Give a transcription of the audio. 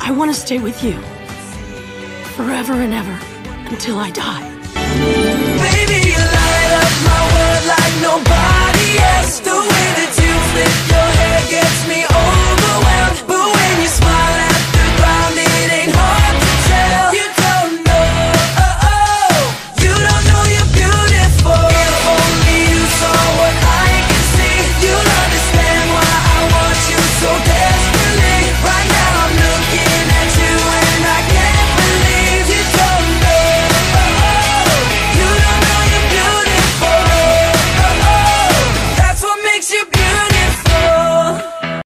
I want to stay with you. Forever and ever. Until I die.